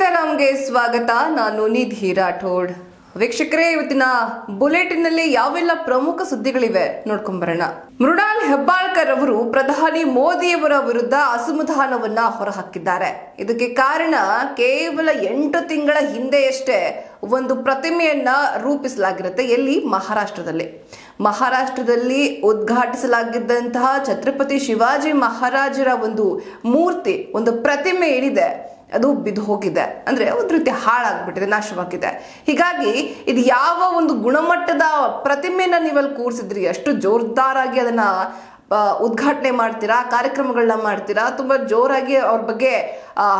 ಸೀತಾರಾಮ್ಗೆ ಸ್ವಾಗತ, ನಾನು ನಿಧಿ ರಾಠೋಡ್. ವೀಕ್ಷಕರೇ, ಇವತ್ತಿನ ಬುಲೆಟಿನ್ನಲ್ಲಿ ಯಾವೆಲ್ಲ ಪ್ರಮುಖ ಸುದ್ದಿಗಳಿವೆ ನೋಡ್ಕೊಂಬರೋಣ ಮೃಣಾಲ್ ಹೆಬ್ಬಾಳ್ಕರ್ ಅವರು ಪ್ರಧಾನಿ ಮೋದಿಯವರ ವಿರುದ್ಧ ಅಸಮಾಧಾನವನ್ನ ಹೊರಹಾಕಿದ್ದಾರೆ. ಇದಕ್ಕೆ ಕಾರಣ ಕೇವಲ ಎಂಟು ತಿಂಗಳ ಹಿಂದೆಯಷ್ಟೇ ಒಂದು ಪ್ರತಿಮೆಯನ್ನ ರೂಪಿಸಲಾಗಿರುತ್ತೆ ಎಲ್ಲಿ? ಮಹಾರಾಷ್ಟ್ರದಲ್ಲಿ. ಮಹಾರಾಷ್ಟ್ರದಲ್ಲಿ ಉದ್ಘಾಟಿಸಲಾಗಿದ್ದಂತಹ ಛತ್ರಪತಿ ಶಿವಾಜಿ ಮಹಾರಾಜರ ಒಂದು ಮೂರ್ತಿ, ಒಂದು ಪ್ರತಿಮೆ ಏನಿದೆ ಅದು ಬಿದ್ದು ಹೋಗಿದೆ. ಅಂದ್ರೆ ಒಂದು ರೀತಿ ಹಾಳಾಗ್ಬಿಟ್ಟಿದೆ, ನಾಶವಾಗಿದೆ. ಹೀಗಾಗಿ ಇದು ಯಾವ ಒಂದು ಗುಣಮಟ್ಟದ ಪ್ರತಿಮೆನ ನೀವಲ್ಲಿ ಕೂರಿಸಿದ್ರಿ, ಎಷ್ಟು ಜೋರ್ದಾರಾಗಿ ಅದನ್ನ ಉದ್ಘಾಟನೆ ಮಾಡ್ತೀರಾ ಕಾರ್ಯಕ್ರಮಗಳನ್ನ ಮಾಡ್ತೀರಾ, ತುಂಬಾ ಜೋರಾಗಿ ಅವ್ರ ಬಗ್ಗೆ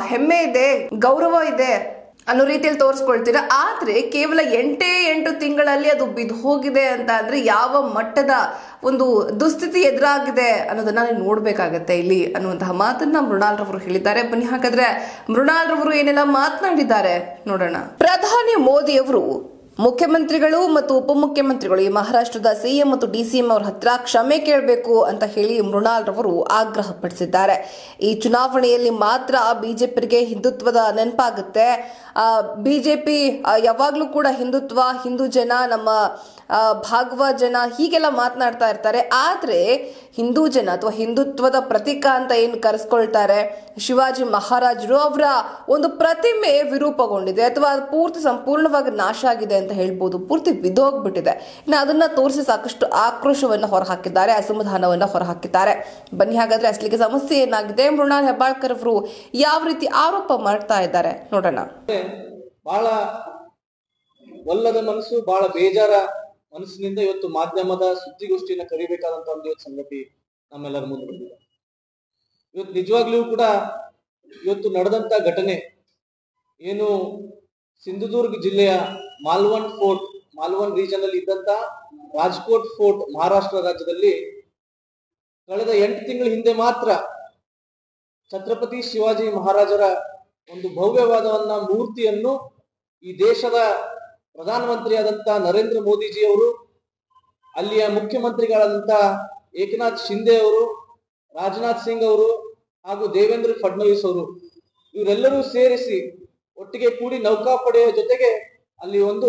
ಹೆಮ್ಮೆ ಇದೆ, ಗೌರವ ಇದೆ. ಅನ್ನೋ ರೀತಿಯಲ್ಲಿ ತೋರಿಸ್ಕೊಳ್ತೀರಾ? ಆದರೆ ಕೇವಲ ಎಂಟೇ ಎಂಟು ತಿಂಗಳಲ್ಲಿ ಅದು ಬಿದ್ದು ಹೋಗಿದೆ ಅಂತ ಅಂದರೆ ಯಾವ ಮಟ್ಟದ ಒಂದು ದುಸ್ಥಿತಿ ಎದುರಾಗಿದೆ ಅನ್ನೋದನ್ನ ನೀವು ನೋಡ್ಬೇಕಾಗತ್ತೆ ಇಲ್ಲಿ ಅನ್ನುವಂತಹ ಮಾತನ್ನ ಮೃಣಾಲ್ ರವರು ಹೇಳಿದ್ದಾರೆ. ಬನ್ನಿ, ಹಾಗಾದ್ರೆ ಮೃಣಾಲ್ ರವರು ಏನೆಲ್ಲ ಮಾತನಾಡಿದ್ದಾರೆ ನೋಡೋಣ. ಪ್ರಧಾನಿ ಮೋದಿ ಅವರು ಮುಖ್ಯಮಂತ್ರಿಗಳು ಮತ್ತು ಉಪಮುಖ್ಯಮಂತ್ರಿಗಳು ಈ ಮಹಾರಾಷ್ಟ್ರದ ಸಿಎಂ ಮತ್ತು ಡಿಸಿಎಂ ಅವರ ಹತ್ರ ಕ್ಷಮೆ ಕೇಳಬೇಕು ಅಂತ ಹೇಳಿ ಮೃಣಾಲ್ ರವರು ಆಗ್ರಹಪಡಿಸಿದ್ದಾರೆ ಈ ಚುನಾವಣೆಯಲ್ಲಿ ಮಾತ್ರ ಬಿಜೆಪಿಗೆ ಹಿಂದುತ್ವದ ನೆನಪಾಗುತ್ತೆ. ಬಿಜೆಪಿ ಯಾವಾಗಲೂ ಕೂಡ ಹಿಂದುತ್ವ, ಹಿಂದೂ ಜನ, ನಮ್ಮ ಭಾಗವ ಜನ ಹೀಗೆಲ್ಲ ಮಾತನಾಡ್ತಾ ಇರ್ತಾರೆ. ಆದ್ರೆ ಹಿಂದೂ ಜನ ಅಥವಾ ಹಿಂದುತ್ವದ ಪ್ರತೀಕ ಅಂತ ಏನು ಕರೆಸ್ಕೊಳ್ತಾರೆ? ಶಿವಾಜಿ ಮಹಾರಾಜರು ಅವರ ಒಂದು ಪ್ರತಿಮೆ ವಿರೂಪಗೊಂಡಿದೆ. ಅಥವಾ ಪೂರ್ತಿ ಸಂಪೂರ್ಣವಾಗಿ ನಾಶ ಆಗಿದೆ ಅಂತ ಹೇಳ್ಬೋದು. ಪೂರ್ತಿ ಬಿದ್ದೋಗ್ಬಿಟ್ಟಿದೆ. ಇನ್ನು ಅದನ್ನ ತೋರಿಸಿ ಸಾಕಷ್ಟು ಆಕ್ರೋಶವನ್ನು ಹೊರಹಾಕಿದ್ದಾರೆ, ಅಸಮಾಧಾನವನ್ನು ಹೊರಹಾಕಿದ್ದಾರೆ. ಬನ್ನಿ ಹಾಗಾದ್ರೆ ಅಸಲಿಗೆ ಸಮಸ್ಯೆ ಏನಾಗಿದೆ? ಮೃಣಾಲ್ ಹೆಬ್ಬಾಳ್ಕರ್ ಅವರು ಯಾವ ರೀತಿ ಆರೋಪ ಮಾಡ್ತಾ ಇದ್ದಾರೆ? ನೋಡೋಣ. ಬಹಳ ಒಲ್ಲದ ಮನಸ್ಸು, ಬಹಳ ಬೇಜಾರ ಮನಸ್ಸಿನಿಂದ ಇವತ್ತು ಮಾಧ್ಯಮದ ಸುದ್ದಿಗೋಷ್ಠಿಯನ್ನ ಕರಿಬೇಕಾದಂತ ಒಂದು ಸಂಗತಿ ನಮ್ಮೆಲ್ಲರ ಮುಂದೆ ಇವತ್ತು ನಿಜವಾಗ್ಲೂ ಕೂಡ ಇವತ್ತು ನಡೆದಂತ ಘಟನೆ ಏನು ಸಿಂಧುದುರ್ಗ್ ಜಿಲ್ಲೆಯ ಮಾಲ್ವನ್ ಫೋರ್ಟ್, ಮಾಲ್ವನ್ ರೀಜನ್ ಅಲ್ಲಿ ಇದ್ದಂತ ರಾಜ್ಕೋಟ್ ಫೋರ್ಟ್, ಮಹಾರಾಷ್ಟ್ರ ರಾಜ್ಯದಲ್ಲಿ ಕಳೆದ ಎಂಟು ತಿಂಗಳ ಹಿಂದೆ ಮಾತ್ರ ಛತ್ರಪತಿ ಶಿವಾಜಿ ಮಹಾರಾಜರ ಒಂದು ಭವ್ಯವಾದವನ್ನ ಮೂರ್ತಿಯನ್ನು ಈ ದೇಶದ ಪ್ರಧಾನಮಂತ್ರಿಯಾದಂತ ನರೇಂದ್ರ ಮೋದಿಜಿ ಅವರು ಅಲ್ಲಿಯ ಮುಖ್ಯಮಂತ್ರಿಗಳಾದಂತ ಏಕನಾಥ್ ಶಿಂದೆ ಅವರು ರಾಜನಾಥ್ ಸಿಂಗ್ ಅವರು ಹಾಗೂ ದೇವೇಂದ್ರ ಫಡ್ನವೀಸ್ ಅವರು ಇವರೆಲ್ಲರೂ ಸೇರಿಸಿ ಒಟ್ಟಿಗೆ ಕೂಡಿ ನೌಕಾಪಡೆಯ ಜೊತೆಗೆ ಅಲ್ಲಿ ಒಂದು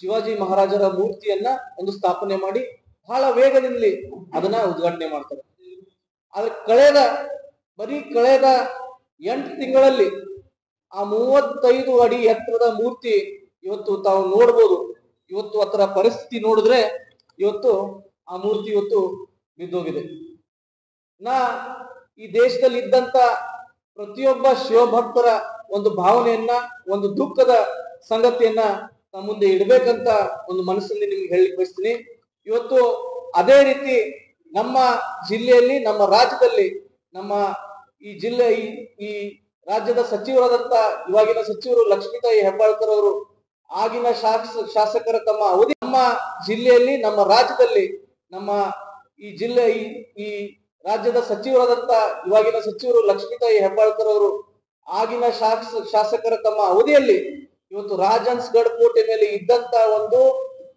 ಶಿವಾಜಿ ಮಹಾರಾಜರ ಮೂರ್ತಿಯನ್ನ ಒಂದು ಸ್ಥಾಪನೆ ಮಾಡಿ ಬಹಳ ವೇಗದಲ್ಲಿ ಅದನ್ನ ಉದ್ಘಾಟನೆ ಮಾಡ್ತಾರೆ. ಆದ್ರೆ ಕಳೆದ, ಬರೀ ಕಳೆದ ಎಂಟು ತಿಂಗಳಲ್ಲಿ ಆ ಮೂವತ್ತೈದು ಅಡಿ ಎತ್ತರದ ಮೂರ್ತಿ ಇವತ್ತು ತಾವು ನೋಡ್ಬೋದು. ಇವತ್ತು ಅದರ ಪರಿಸ್ಥಿತಿ ನೋಡಿದ್ರೆ ಇವತ್ತು ಆ ಮೂರ್ತಿ ಇವತ್ತು ಬಿದ್ದೋಗಿದೆ. ನಾ ಈ ದೇಶದಲ್ಲಿ ಇದ್ದಂತ ಪ್ರತಿಯೊಬ್ಬ ಶಿವಭಕ್ತರ ಒಂದು ಭಾವನೆಯನ್ನ, ಒಂದು ದುಃಖದ ಸಂಗತಿಯನ್ನ ನಮ್ಮ ಮುಂದೆ ಇಡಬೇಕಂತ ಒಂದು ಮನಸ್ಸಲ್ಲಿ ನಿಮ್ಗೆ ಹೇಳಲಿಕ್ಕೆ ಬಯಸ್ತೀನಿ. ಇವತ್ತು ಅದೇ ರೀತಿ ನಮ್ಮ ಜಿಲ್ಲೆಯಲ್ಲಿ, ನಮ್ಮ ರಾಜ್ಯದಲ್ಲಿ, ನಮ್ಮ ಈ ಜಿಲ್ಲೆ, ಈ ರಾಜ್ಯದ ಸಚಿವರಾದಂತ ಇವಾಗಿನ ಸಚಿವರು ಲಕ್ಷ್ಮೀತಾಯಿ ಹೆಬ್ಬಾಳ್ಕರ್ ಅವರು ಆಗಿನ ಶಾಸ ಶಾಸಕರ ತಮ್ಮ ಅವಧಿ. ನಮ್ಮ ಜಿಲ್ಲೆಯಲ್ಲಿ, ನಮ್ಮ ರಾಜ್ಯದಲ್ಲಿ, ನಮ್ಮ ಈ ಜಿಲ್ಲೆ ಈ ರಾಜ್ಯದ ಸಚಿವರಾದಂತ ಇವಾಗಿನ ಸಚಿವರು ಲಕ್ಷ್ಮೀತಾಯಿ ಹೆಬ್ಬಾಳ್ಕರ್ ಅವರು ಆಗಿನ ಶಾಸ, ಶಾಸಕರ ತಮ್ಮ ಅವಧಿಯಲ್ಲಿ ಇವತ್ತು ರಾಜನ್ಸ್ಗಢ ಕೋಟೆ ಮೇಲೆ ಇದ್ದಂತ ಒಂದು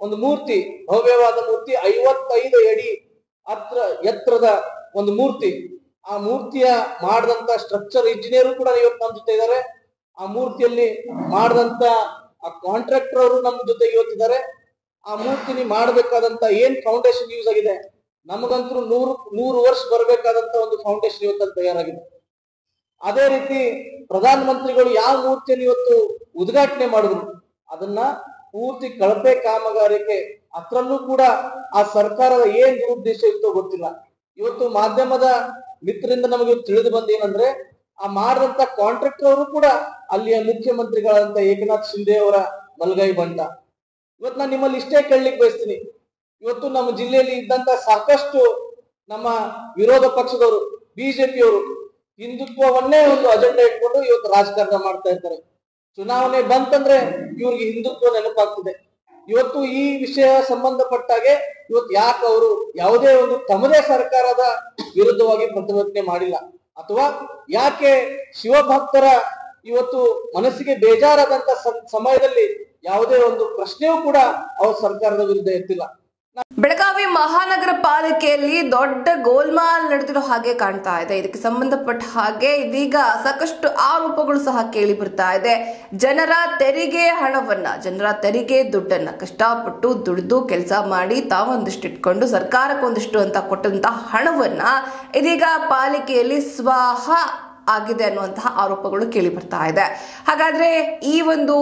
ಒಂದು ಮೂರ್ತಿ, ಭವ್ಯವಾದ ಮೂರ್ತಿ, ಐವತ್ತೈದು ಅಡಿ ಹತ್ರ, ಎತ್ತರದ ಒಂದು ಮೂರ್ತಿ. ಆ ಮೂರ್ತಿಯ ಮಾಡಿದಂತ ಸ್ಟ್ರಕ್ಚರ್ ಇಂಜಿನಿಯರ್ ಕೂಡ ಇವತ್ತು ನಮ್ಮ ಜೊತೆ ಇದ್ದಾರೆ ಆ ಮೂರ್ತಿಯಲ್ಲಿ ಮಾಡಿದಂತ ಆ ಕಾಂಟ್ರಾಕ್ಟರ್ ಅವರು ನಮ್ಮ ಜೊತೆ ಇವತ್ತಿದ್ದಾರೆ. ಆ ಮೂರ್ತಿನಿ ಮಾಡಬೇಕಾದಂತ ಏನ್ ಫೌಂಡೇಶನ್ ಯೂಸ್ ಆಗಿದೆ? ನಮಗಂತೂ ನೂರು ನೂರು ವರ್ಷ ಬರಬೇಕಾದಂತ ಒಂದು ಫೌಂಡೇಶನ್ ಇವತ್ತಲ್ಲಿ ತಯಾರಾಗಿದೆ. ಅದೇ ರೀತಿ ಪ್ರಧಾನ ಮಂತ್ರಿಗಳು ಯಾವ ಮೂರ್ತಿಯನ್ನು ಇವತ್ತು ಉದ್ಘಾಟನೆ ಮಾಡಿದ್ರು, ಅದನ್ನ ಪೂರ್ತಿ ಕಳಪೆ ಕಾಮಗಾರಿಕೆ ಅದ್ರಲ್ಲೂ ಕೂಡ ಆ ಸರ್ಕಾರದ ಏನ್ ದುರುದ್ದೇಶ ಇತ್ತೋ ಗೊತ್ತಿಲ್ಲ. ಇವತ್ತು ಮಾಧ್ಯಮದ ಮಿತ್ರರಿಂದ ನಮಗೆ ತಿಳಿದು ಬಂದ ಏನಂದ್ರೆ, ಆ ಮಾಡಿದಂತ ಕಾಂಟ್ರಾಕ್ಟರ್ ಅವರು ಕೂಡ ಅಲ್ಲಿಯ ಮುಖ್ಯಮಂತ್ರಿಗಳಾದಂತ ಏಕನಾಥ್ ಶಿಂದೆ ಅವರ ಮಲ್ಗೈ ಬಂಟ. ಇವತ್ತು ನಾನು ನಿಮ್ಮಲ್ಲಿ ಇಷ್ಟೇ ಕೇಳಲಿಕ್ಕೆ ಬಯಸ್ತೀನಿ. ಇವತ್ತು ನಮ್ಮ ಜಿಲ್ಲೆಯಲ್ಲಿ ಇದ್ದಂತ ಸಾಕಷ್ಟು ನಮ್ಮ ವಿರೋಧ ಪಕ್ಷದವರು, ಬಿಜೆಪಿಯವರು ಹಿಂದುತ್ವವನ್ನೇ ಒಂದು ಅಜೆಂಡಾ ಇಟ್ಕೊಂಡು ಇವತ್ತು ರಾಜಕಾರಣ ಮಾಡ್ತಾ ಇರ್ತಾರೆ ಚುನಾವಣೆ ಬಂತಂದ್ರೆ ಇವ್ರಿಗೆ ಹಿಂದುತ್ವ ನೆನಪಾಗ್ತದೆ. ಇವತ್ತು ಈ ವಿಷಯ ಸಂಬಂಧಪಟ್ಟಾಗೆ ಇವತ್ತು ಯಾಕೆ ಅವರು ಯಾವುದೇ ಒಂದು ತಮ್ಮದೇ ಸರ್ಕಾರದ ವಿರುದ್ಧವಾಗಿ ಪ್ರತಿಭಟನೆ ಮಾಡಿಲ್ಲ? ಅಥವಾ ಯಾಕೆ ಶಿವಭಕ್ತರ ಇವತ್ತು ಮನಸ್ಸಿಗೆ ಬೇಜಾರಾದಂತ ಸಮಯದಲ್ಲಿ ಯಾವುದೇ ಒಂದು ಪ್ರಶ್ನೆಯೂ ಕೂಡ ಅವ್ರ ಸರ್ಕಾರದ ವಿರುದ್ಧ ಎತ್ತಿಲ್ಲ? ಬೆಳಗಾವಿ ಮಹಾನಗರ ಪಾಲಿಕೆಯಲ್ಲಿ ದೊಡ್ಡ ಗೋಲ್ಮಾಲ್ ನಡೆದಿರೋ ಹಾಗೆ ಕಾಣ್ತಾ ಇದೆ. ಇದಕ್ಕೆ ಸಂಬಂಧಪಟ್ಟ ಹಾಗೆ ಇದೀಗ ಸಾಕಷ್ಟು ಆರೋಪಗಳು ಸಹ ಕೇಳಿ ಬರ್ತಾ ಇದೆ. ಜನರ ತೆರಿಗೆ ಹಣವನ್ನ, ಜನರ ತೆರಿಗೆ ದುಡ್ಡನ್ನ ಕಷ್ಟಪಟ್ಟು ದುಡಿದು ಕೆಲಸ ಮಾಡಿ ತಾವೊಂದಿಷ್ಟು ಇಟ್ಕೊಂಡು ಸರ್ಕಾರಕ್ಕೊಂದಿಷ್ಟು ಅಂತ ಕೊಟ್ಟಂತ ಹಣವನ್ನ ಇದೀಗ ಪಾಲಿಕೆಯಲ್ಲಿ ಸ್ವಾಹ ಆಗಿದೆ ಅನ್ನುವಂತಹ ಆರೋಪಗಳು ಕೇಳಿ ಬರ್ತಾ ಇದೆ. ಹಾಗಾದ್ರೆ ಈ ಒಂದು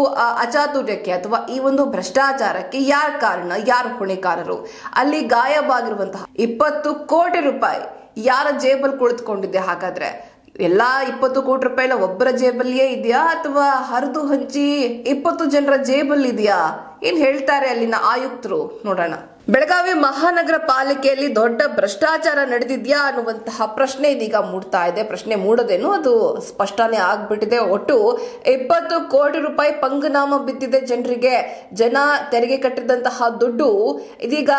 ಅಚಾತುರ್ಯಕ್ಕೆ ಅಥವಾ ಈ ಒಂದು ಭ್ರಷ್ಟಾಚಾರಕ್ಕೆ ಯಾರ ಕಾರಣ, ಯಾರು ಹೊಣೆಕಾರರು ಅಲ್ಲಿ ಗಾಯವಾಗಿರುವಂತಹ ಇಪ್ಪತ್ತು ಕೋಟಿ ರೂಪಾಯಿ ಯಾರ ಜೇಬಲ್ ಕುಳಿತುಕೊಂಡಿದೆ? ಹಾಗಾದ್ರೆ ಎಲ್ಲಾ ಇಪ್ಪತ್ತು ಕೋಟಿ ರೂಪಾಯಿ ಒಬ್ಬರ ಜೇಬಲ್ಲಿಯೇ ಇದೆಯಾ ಅಥವಾ ಹರಿದು ಹಂಚಿ ಇಪ್ಪತ್ತು ಜನರ ಜೇಬಲ್ ಇದೆಯಾ? ಏನ್ ಹೇಳ್ತಾರೆ ಅಲ್ಲಿನ ಆಯುಕ್ತರು? ನೋಡೋಣ. ಬೆಳಗಾವಿ ಮಹಾನಗರ ಪಾಲಿಕೆಯಲ್ಲಿ ದೊಡ್ಡ ಭ್ರಷ್ಟಾಚಾರ ನಡೆದಿದ್ಯಾ ಅನ್ನುವಂತಹ ಪ್ರಶ್ನೆ ಇದೀಗ ಮೂಡ್ತಾ ಇದೆ. ಪ್ರಶ್ನೆ ಮೂಡೋದೇನು? ಅದು ಸ್ಪಷ್ಟನೆ ಆಗ್ಬಿಟ್ಟಿದೆ. ಒಟ್ಟು ಇಪ್ಪತ್ತು ಕೋಟಿ ರೂಪಾಯಿ ಪಂಗನಾಮ ಬಿದ್ದಿದೆ ಜನರಿಗೆ. ಜನ ತೆರಿಗೆ ಕಟ್ಟಿದಂತಹ ದುಡ್ಡು ಇದೀಗ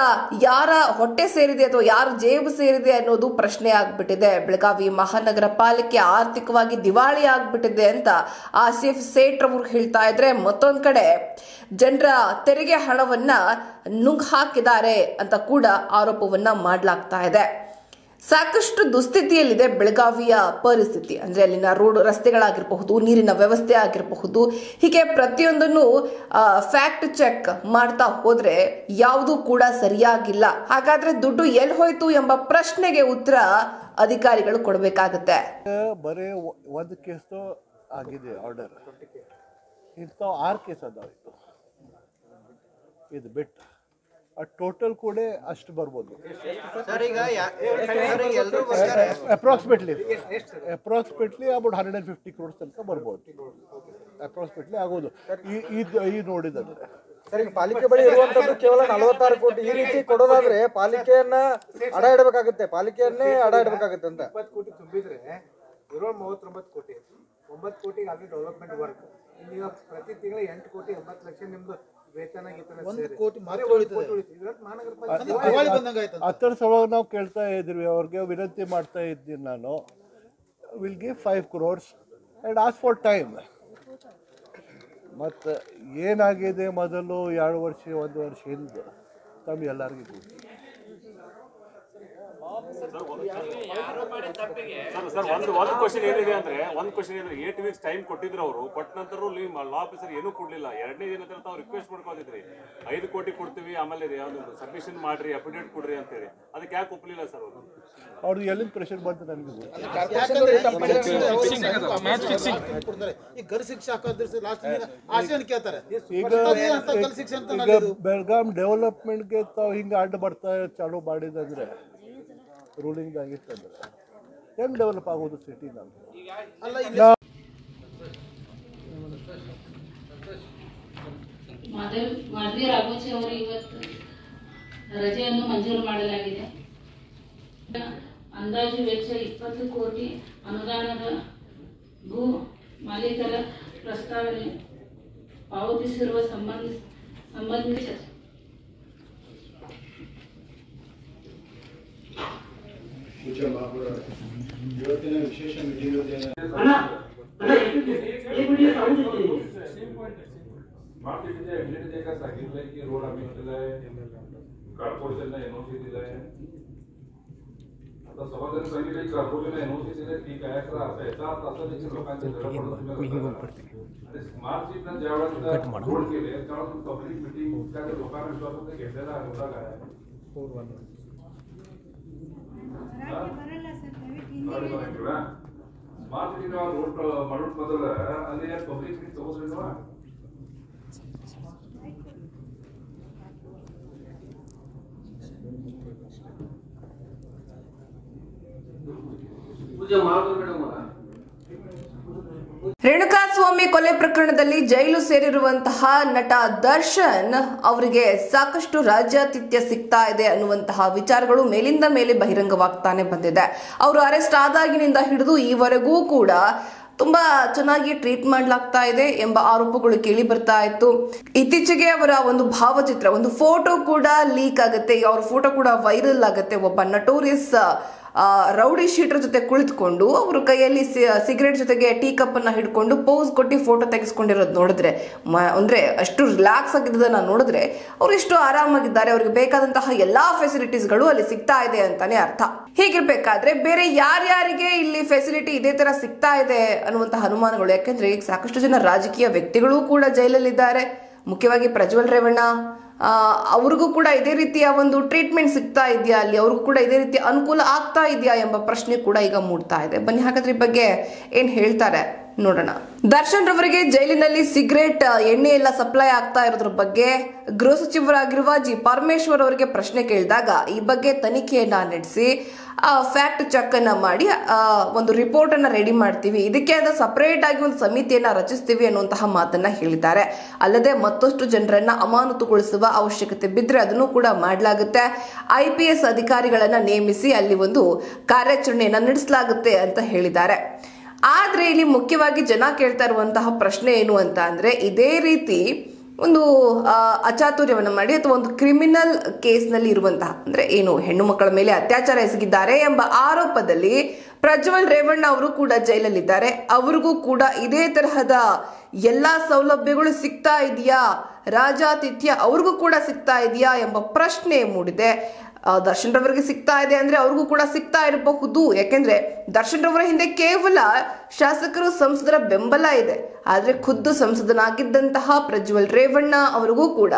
ಯಾರ ಹೊಟ್ಟೆ ಸೇರಿದೆ ಅಥವಾ ಯಾರ ಜೇಬು ಸೇರಿದೆ ಅನ್ನೋದು ಪ್ರಶ್ನೆ ಆಗ್ಬಿಟ್ಟಿದೆ. ಬೆಳಗಾವಿ ಮಹಾನಗರ ಪಾಲಿಕೆ ಆರ್ಥಿಕವಾಗಿ ದಿವಾಳಿ ಆಗ್ಬಿಟ್ಟಿದೆ ಅಂತ ಆಸಿಫ್ ಸೇಠ್ ಅವರು ಹೇಳ್ತಾ ಇದ್ರೆ ಮತ್ತೊಂದ್ ಕಡೆ, ಜನರ ತೆರಿಗೆ ಹಣವನ್ನ ನುಂಗ್ ಹಾಕಿದ್ದಾರೆ ಅಂತ ಕೂಡ ಆರೋಪವನ್ನ ಮಾಡಲಾಗ್ತಾ ಇದೆ. ಸಾಕಷ್ಟು ದುಸ್ಥಿತಿಯಲ್ಲಿದೆ ಬೆಳಗಾವಿಯ ಪರಿಸ್ಥಿತಿ. ಅಂದ್ರೆ ಅಲ್ಲಿನ ರೋಡ್ ರಸ್ತೆಗಳಾಗಿರಬಹುದು, ನೀರಿನ ವ್ಯವಸ್ಥೆ ಆಗಿರಬಹುದು. ಹೀಗೆ ಪ್ರತಿಯೊಂದನ್ನು ಫ್ಯಾಕ್ಟ್ ಚೆಕ್ ಮಾಡ್ತಾ ಹೋದ್ರೆ ಯಾವುದು ಕೂಡ ಸರಿಯಾಗಿಲ್ಲ. ಹಾಗಾದ್ರೆ ದುಡ್ಡು ಎಲ್ಲಿ ಹೋಯ್ತು ಎಂಬ ಪ್ರಶ್ನೆಗೆ ಉತ್ತರ ಅಧಿಕಾರಿಗಳು ಕೊಡಬೇಕಾಗತ್ತೆ. ಒಂದು ಕೇಸು ಆಗಿದೆ ಆರ್ಡರ್ ಇದು ಬಿಟ್ಟು. ಆ ಟೋಟಲ್ ಕೂಡ ಅಷ್ಟು ಬರ್ಬೋದು. Approximately approximately about hundred and fifty crores ತನಕ ಬರ್ಬೋದು. ಅಪ್ರಾಕ್ಸಿಮೇಟ್ಲಿ ಆಗೋದು. ಈ ಇದು ಈ ನೋಡಿದಂದ್ರೆ ಸರಿ ಈಗ ಪಾಲಿಕೆ ಬಳಿ ಇರುವಂತದ್ದು ಕೇವಲ ನಲವತ್ತಾರು ಕೋಟಿ ಈ ರೀತಿ ಕೊಡೋದಾದ್ರೆ ಪಾಲಿಕೆಯನ್ನ ಅಡ ಇಡಬೇಕಾಗುತ್ತೆ. ಪಾಲಿಕೆಯನ್ನೇ ಅಡ ಇಡಬೇಕಾಗುತ್ತೆ ಅಂತ. ಇಪ್ಪತ್ತು ಕೋಟಿ ತುಂಬಿದ್ರೆ ಇರೋ ಮೂವತ್ತೊಂಬತ್ತು ಕೋಟಿ. ಒಂಬತ್ತು ಕೋಟಿಗೆ ಆಗಲಿ ಡೆವಲಪ್ಮೆಂಟ್ ವರ್ಕ್ ಈಗ ಪ್ರತಿ ತಿಂಗಳು ಎಂಟು ಕೋಟಿ ಎಂಬತ್ತು ಲಕ್ಷ ನಿಮ್ದು ವೇತನ ಒಂದು ಕೋಟಿ ಮಹಾನಗರ ಪಾಲಿಕೆ ಹತ್ತರ ಸಲುವಾಗಿ ನಾವು ಕೇಳ್ತಾ ಇದ್ವಿ ಅವ್ರಿಗೆ ವಿನಂತಿ ಮಾಡ್ತಾ ಇದ್ದೀನಿ ನಾನು. Will give five crores and as far time ಮತ್ತು ಏನಾಗಿದೆ ಮೊದಲು ಎರಡು ವರ್ಷ ಒಂದು ವರ್ಷ ಹಿಂದೆ? ತಮ್ಗೆಲ್ಲರಿಗೂ ಗೊತ್ತು. ಸರ್ ಒಂದು ಒಂದು ಕ್ವಶನ್ ಏನಿದೆ ಅಂದ್ರೆ ಒಂದು ಕ್ವಶನ್ ಏನಂದ್ರೆ ಏಟ್ ವೀಕ್ಸ್ ಟೈಮ್ ಕೊಟ್ಟಿದ್ರು ಅವರು ಕೊಟ್ಟ ನಂತರ ಲಾ ಆಫೀಸರ್ ಏನೂ ಕೊಡ್ಲಿಲ್ಲ. ಎರಡನೇ ದಿನ ತಾವು ರಿಕ್ವೆಸ್ಟ್ ಮಾಡ್ಕೊಂಡಿದ್ರಿ ಐದು ಕೋಟಿ ಕೊಡ್ತೀವಿ ಆಮೇಲೆ ಯಾವ್ದು ಸಬ್ಮಿಷನ್ ಮಾಡ್ರಿ ಅಪ್ಡೇಟ್ ಕೊಡ್ರಿ ಅಂತೇಳಿ. ಅದಕ್ಕೆ ಯಾಕೆ ಒಪ್ಪಲಿಲ್ಲ ಸರ್ ಅವರು? ಅವ್ರಿಗೆ ಎಲ್ಲಿಂದ ಪ್ರೆಷರ್ ಬಂತು ನನಗೆ ಈ ಗರ್ ಶಿಕ್ಷೆ ಹಾಕೋದ್ರ ಲಾಸ್ಟ್ ಆಶೆನ ಕೇಳ್ತಾರೆ. ಈಗ ಗಲ್ ಶಿಕ್ಷೆ ಅಂತ ಈಗ ಬೆಳಗಾಂ ಡೆವಲಪ್ಮೆಂಟ್ಗೆ ತಾವು ಹಿಂಗೆ ಅಡ್ಡ ಬರ್ತಾ ಚಾಲೂ ಮಾಡಿದಂದ್ರೆ ರೂಲಿಂಗ್ ಆಗಿತ್ತಂದ್ರೆ ಹೆಂಗೆ ಡೆವಲಪ್ ಆಗೋದು ಸಿಟಿ ನಾನು ಮಾಧವ್ ಮಾಧವಿ ರಾಘೋಜಿ ಅವರು ಇವತ್ತು ರಜೆಯನ್ನು ಮಂಜೂರು ಮಾಡಲಾಗಿದೆ. ಅಂದಾಜು ವೆಚ್ಚ ಇಪ್ಪತ್ತು ಕೋಟಿ ಅನುದಾನದ ಭೂ ಮಾಲೀಕರ ಪ್ರಸ್ತಾವನೆ ಪಾವತಿಸಿರುವ ಸಂಬಂಧ ಸಂಬಂಧಿತ मार्केट एमडीने काय सांगितलंय की रोड आम्ही केलाय कॉर्पोरेशनला एनओसी दिलाय आता सभागृहाने सांगितलं की कॉर्पोरेशनला एनओसी दिलाय ठीक आहे तर असं याचा अर्थ असा देखील लोकांच्या घरापर्यंत आणि स्मार्ट सिटीनं ज्यावेळेस रोड केले त्यावेळेस पब्लिक मिटिंग त्या लोकांना विश्वासात घेतलेला अनुदान आहे ಸ್ಮಾರ್ಟ್ ಸಿಟಿ ರೋಡ್ ಮಾಡೋದ್ ಮೊದಲ ಅಲ್ಲಿ ಪಬ್ಲಿಕ್ ಮೀಟಿಂಗ್ ತಗೋದ್ರಿ ಪೂಜೆ ಮಾಡೋದು ಮೇಡಮ್ ರೇಣುಕಾಸ್ವಾಮಿ ಕೊಲೆ ಪ್ರಕರಣದಲ್ಲಿ ಜೈಲು ಸೇರಿರುವಂತಹ ನಟ ದರ್ಶನ್ ಅವರಿಗೆ ಸಾಕಷ್ಟು ರಾಜ್ಯಾತಿಥ್ಯ ಸಿಗ್ತಾ ಇದೆ ಅನ್ನುವಂತಹ ವಿಚಾರಗಳು ಮೇಲಿಂದ ಮೇಲೆ ಬಹಿರಂಗವಾಗ್ತಾನೆ ಬಂದಿದೆ. ಅವರು ಅರೆಸ್ಟ್ ಆದಾಗಿನಿಂದ ಹಿಡಿದು ಈವರೆಗೂ ಕೂಡ ತುಂಬಾ ಚೆನ್ನಾಗಿ ಟ್ರೀಟ್ ಮಾಡ್ಲಾಗ್ತಾ ಇದೆ ಎಂಬ ಆರೋಪಗಳು ಕೇಳಿ ಬರ್ತಾ ಇತ್ತು. ಇತ್ತೀಚೆಗೆ ಅವರ ಒಂದು ಭಾವಚಿತ್ರ, ಒಂದು ಫೋಟೋ ಕೂಡ ಲೀಕ್ ಆಗುತ್ತೆ, ಅವ್ರ ಫೋಟೋ ಕೂಡ ವೈರಲ್ ಆಗುತ್ತೆ. ಒಬ್ಬ ನಟೋರಿಯಸ್ ರೌಡಿ ಶೀಟರ್ ಜೊತೆ ಕುಳಿತುಕೊಂಡು ಅವರು ಕೈಯಲ್ಲಿ ಸಿಗರೇಟ್ ಜೊತೆಗೆ ಟೀ ಕಪ್ ಅನ್ನ ಹಿಡ್ಕೊಂಡು ಪೋಸ್ ಕೊಟ್ಟು ಫೋಟೋ ತೆಗೆಸ್ಕೊಂಡಿರೋದು ನೋಡಿದ್ರೆ ಮ- ಅಂದ್ರೆ ಅಷ್ಟು ರಿಲ್ಯಾಕ್ಸ್ ಆಗಿದ್ದನ್ನ ನೋಡಿದ್ರೆ ಅವ್ರು ಎಷ್ಟು ಆರಾಮಾಗಿದ್ದಾರೆ, ಅವ್ರಿಗೆ ಬೇಕಾದಂತಹ ಎಲ್ಲಾ ಫೆಸಿಲಿಟೀಸ್ಗಳು ಅಲ್ಲಿ ಸಿಗ್ತಾ ಇದೆ ಅಂತಾನೆ ಅರ್ಥ. ಹೀಗಿರ್ಬೇಕಾದ್ರೆ ಬೇರೆ ಯಾರ್ಯಾರಿಗೆ ಇಲ್ಲಿ ಫೆಸಿಲಿಟಿ ಇದೇ ತರ ಸಿಗ್ತಾ ಇದೆ ಅನ್ನುವಂತಹ ಅನುಮಾನಗಳು? ಯಾಕೆಂದ್ರೆ ಈಗ ಸಾಕಷ್ಟು ಜನ ರಾಜಕೀಯ ವ್ಯಕ್ತಿಗಳು ಕೂಡ ಜೈಲಲ್ಲಿದ್ದಾರೆ. ಮುಖ್ಯವಾಗಿ ಪ್ರಜ್ವಲ್ ರೇವಣ್ಣ ಅವ್ರಿಗೂ ಕೂಡ ಇದೇ ರೀತಿಯ ಒಂದು ಟ್ರೀಟ್ಮೆಂಟ್ ಸಿಗ್ತಾ ಇದೆಯಾ ಅಲ್ಲಿ? ಅವ್ರಿಗೂ ಕೂಡ ಇದೇ ರೀತಿ ಅನುಕೂಲ ಆಗ್ತಾ ಇದೆಯಾ ಎಂಬ ಪ್ರಶ್ನೆ ಕೂಡ ಈಗ ಮೂಡ್ತಾ ಇದೆ. ಬನ್ನಿ, ಹಾಗಾದ್ರೆ ಈ ಬಗ್ಗೆ ಏನ್ ಹೇಳ್ತಾರೆ ನೋಡೋಣ. ದರ್ಶನ್ ರವರಿಗೆ ಜೈಲಿನಲ್ಲಿ ಸಿಗರೇಟ್, ಎಣ್ಣೆ ಎಲ್ಲ ಸಪ್ಲೈ ಆಗ್ತಾ ಇರೋದ್ರ ಬಗ್ಗೆ ಗೃಹ ಸಚಿವರಾಗಿರುವ ಜಿ. ಪರಮೇಶ್ವರ್ ಅವರಿಗೆ ಪ್ರಶ್ನೆ ಕೇಳಿದಾಗ ಈ ಬಗ್ಗೆ ತನಿಖೆಯನ್ನ ನಡೆಸಿ ಫ್ಯಾಕ್ಟ್ ಚೆಕ್ ಅನ್ನ ಮಾಡಿ ಒಂದು ರಿಪೋರ್ಟ್ ಅನ್ನ ರೆಡಿ ಮಾಡ್ತೀವಿ. ಇದಕ್ಕೆ ಆದ ಸಪರೇಟ್ ಆಗಿ ಒಂದು ಸಮಿತಿಯನ್ನ ರಚಿಸ್ತೀವಿ ಅನ್ನುವಂತಹ ಮಾತನ್ನ ಹೇಳಿದ್ದಾರೆ. ಅಲ್ಲದೆ ಮತ್ತಷ್ಟು ಜನರನ್ನ ಅಮಾನತುಗೊಳಿಸುವ ಅವಶ್ಯಕತೆ ಬಿದ್ದರೆ ಅದನ್ನು ಕೂಡ ಮಾಡಲಾಗುತ್ತೆ. ಐ ಪಿ ಎಸ್ ಅಧಿಕಾರಿಗಳನ್ನ ನೇಮಿಸಿ ಅಲ್ಲಿ ಒಂದು ಕಾರ್ಯಾಚರಣೆಯನ್ನ ನಡೆಸಲಾಗುತ್ತೆ ಅಂತ ಹೇಳಿದ್ದಾರೆ. ಆದ್ರೆ ಇಲ್ಲಿ ಮುಖ್ಯವಾಗಿ ಜನ ಕೇಳ್ತಾ ಇರುವಂತಹ ಪ್ರಶ್ನೆ ಏನು ಅಂತ ಅಂದ್ರೆ, ಇದೇ ರೀತಿ ಒಂದು ಅಚಾತುರ್ಯವನ್ನು ಮಾಡಿ ಅಥವಾ ಒಂದು ಕ್ರಿಮಿನಲ್ ಕೇಸ್ನಲ್ಲಿ ಇರುವಂತಹ, ಅಂದ್ರೆ ಏನು, ಹೆಣ್ಣು ಮಕ್ಕಳ ಮೇಲೆ ಅತ್ಯಾಚಾರ ಎಸಗಿದ್ದಾರೆ ಎಂಬ ಆರೋಪದಲ್ಲಿ ಪ್ರಜ್ವಲ್ ರೇವಣ್ಣ ಅವರು ಕೂಡ ಜೈಲಲ್ಲಿದ್ದಾರೆ. ಅವರಿಗೂ ಕೂಡ ಇದೇ ತರಹದ ಎಲ್ಲಾ ಸೌಲಭ್ಯಗಳು ಸಿಗ್ತಾ ಇದೆಯಾ? ರಾಜಾತಿಥ್ಯ ಅವ್ರಿಗೂ ಕೂಡ ಸಿಗ್ತಾ ಇದೆಯಾ ಎಂಬ ಪ್ರಶ್ನೆ ಮೂಡಿದೆ. ದರ್ಶನ್ ರವರಿಗೆ ಸಿಗ್ತಾ ಇದೆ ಅಂದ್ರೆ ಅವ್ರಿಗೂ ಕೂಡ ಸಿಗ್ತಾ ಇರಬಹುದು. ಯಾಕೆಂದ್ರೆ ದರ್ಶನ್ ರವರ ಹಿಂದೆ ಕೇವಲ ಶಾಸಕರು ಸಂಸದರ ಬೆಂಬಲ ಇದೆ. ಆದ್ರೆ ಖುದ್ದು ಸಂಸದನಾಗಿದ್ದಂತಹ ಪ್ರಜ್ವಲ್ ರೇವಣ್ಣ ಅವರಿಗೂ ಕೂಡ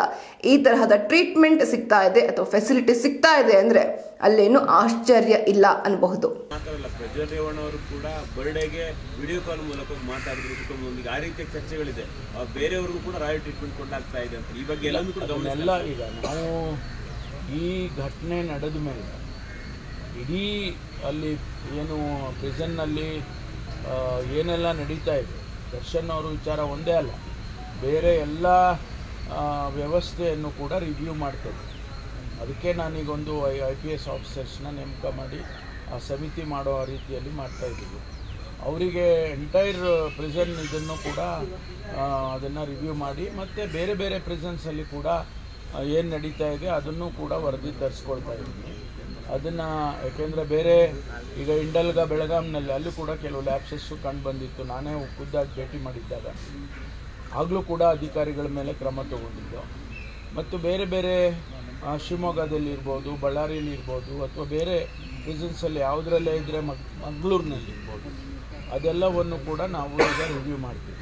ಈ ತರಹದ ಟ್ರೀಟ್ಮೆಂಟ್ ಸಿಗ್ತಾ ಇದೆ ಅಥವಾ ಫೆಸಿಲಿಟಿ ಸಿಗ್ತಾ ಇದೆ ಅಂದ್ರೆ ಅಲ್ಲೇನು ಆಶ್ಚರ್ಯ ಇಲ್ಲ ಅನ್ಬಹುದು. ಪ್ರಜ್ವಲ್ ರೇವಣ್ಣ ಅವರು ಕೂಡ ಬರ್ಡೇಗೆ ವಿಡಿಯೋ ಕಾಲ್ ಮೂಲಕ ಮಾತಾಡಿದ್ರು ಕುಟುಂಬದೊಂದಿಗೆ. ಆ ರೀತಿಯ ಚರ್ಚೆಗಳಿದೆ. ಬೇರೆಯವ್ರಿಗೂ ಕೂಡ ರಾಯಲ್ ಟ್ರೀಟ್ಮೆಂಟ್ ಕೊಂಡಾಗ್ತಾ ಇದೆ ಅಂತ. ಈ ಬಗ್ಗೆ ಎಲ್ಲನೂ ಕೂಡ ಅದನ್ನೆಲ್ಲ ಗಮನಿಸ್ತಾ ಈಗ ನಾವು ಈ ಘಟನೆ ನಡೆದ ಮೇಲೆ ಇಡೀ ಅಲ್ಲಿ ಏನು ಪ್ರಿಸನ್ನಲ್ಲಿ ಏನೆಲ್ಲ ನಡೀತಾ ಇದೆ, ದರ್ಶನ್ ಅವರು ವಿಚಾರ ಒಂದೇ ಅಲ್ಲ, ಬೇರೆ ಎಲ್ಲ ವ್ಯವಸ್ಥೆಯನ್ನು ಕೂಡ ರಿವ್ಯೂ ಮಾಡ್ತೇವೆ. ಅದಕ್ಕೆ ನಾನೀಗೊಂದು ಐ ಐ ಪಿ ಎಸ್ ಆಫೀಸರ್ಸ್ನ ನೇಮಕ ಮಾಡಿ ಆ ಸಮಿತಿ ಮಾಡೋ ರೀತಿಯಲ್ಲಿ ಮಾಡ್ತಾ ಇದ್ದೀವಿ. ಅವರಿಗೆ ಎಂಟೈರ್ ಪ್ರಿಸನ್ ಇದನ್ನು ಕೂಡ ಅದನ್ನು ರಿವ್ಯೂ ಮಾಡಿ, ಮತ್ತು ಬೇರೆ ಬೇರೆ ಪ್ರೆಸೆನ್ಸಲ್ಲಿ ಕೂಡ ಏನು ನಡೀತಾ ಇದೆ ಅದನ್ನು ಕೂಡ ವರದಿ ತರಿಸ್ಕೊಳ್ತಾ ಇದ್ದೀನಿ ಅದನ್ನು ಯಾಕೆಂದರೆ ಬೇರೆ ಈಗ ಇಂಡಲ್ಗ ಬೆಳಗಾಂನಲ್ಲಿ ಅಲ್ಲೂ ಕೂಡ ಕೆಲವು ಲ್ಯಾಬ್ಸಸ್ಸು ಕಂಡು ಬಂದಿತ್ತು. ನಾನೇ ಖುದ್ದಾಗಿ ಭೇಟಿ ಮಾಡಿದ್ದಾಗ ಆಗಲೂ ಕೂಡ ಅಧಿಕಾರಿಗಳ ಮೇಲೆ ಕ್ರಮ ತಗೊಂಡಿದ್ದು. ಮತ್ತು ಬೇರೆ ಬೇರೆ ಶಿವಮೊಗ್ಗದಲ್ಲಿ ಇರ್ಬೋದು, ಬಳ್ಳಾರಿಯಲ್ಲಿ ಇರ್ಬೋದು, ಅಥವಾ ಬೇರೆ ರೀಸನ್ಸಲ್ಲಿ ಯಾವುದರಲ್ಲೇ ಇದ್ದರೆ ಮಗ್, ಮಂಗಳೂರಿನಲ್ಲಿ ಇರ್ಬೋದು. ಅದೆಲ್ಲವನ್ನು ಕೂಡ ನಾವು ಈಗ ರಿವ್ಯೂ ಮಾಡ್ತೀವಿ.